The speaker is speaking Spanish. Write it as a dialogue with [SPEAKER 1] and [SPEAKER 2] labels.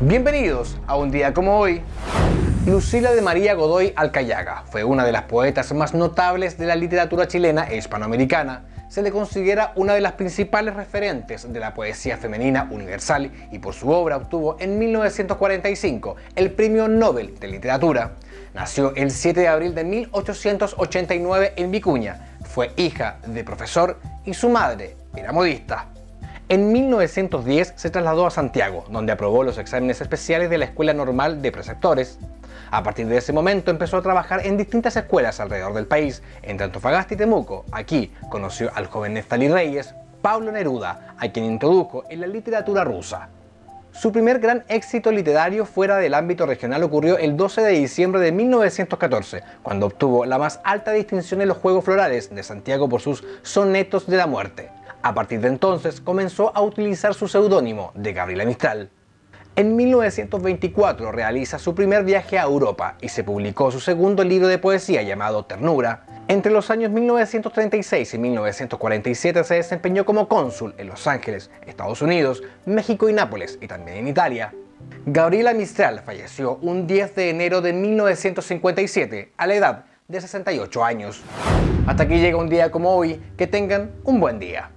[SPEAKER 1] Bienvenidos a un día como hoy. Lucila de María Godoy Alcayaga fue una de las poetas más notables de la literatura chilena e hispanoamericana. Se le considera una de las principales referentes de la poesía femenina universal y por su obra obtuvo en 1945 el Premio Nobel de Literatura. Nació el 7 de abril de 1889 en Vicuña. Fue hija de profesor y su madre era modista. En 1910 se trasladó a Santiago, donde aprobó los exámenes especiales de la Escuela Normal de Preceptores. A partir de ese momento empezó a trabajar en distintas escuelas alrededor del país, entre Antofagasta y Temuco. Aquí conoció al joven Neftalí Reyes, Pablo Neruda, a quien introdujo en la literatura rusa. Su primer gran éxito literario fuera del ámbito regional ocurrió el 12 de diciembre de 1914, cuando obtuvo la más alta distinción en los Juegos Florales de Santiago por sus Sonetos de la Muerte. A partir de entonces comenzó a utilizar su seudónimo de Gabriela Mistral. En 1924 realiza su primer viaje a Europa y se publicó su segundo libro de poesía llamado Ternura. Entre los años 1936 y 1947 se desempeñó como cónsul en Los Ángeles, Estados Unidos, México y Nápoles, y también en Italia. Gabriela Mistral falleció un 10 de enero de 1957 a la edad de 68 años. Hasta aquí llega un día como hoy, que tengan un buen día.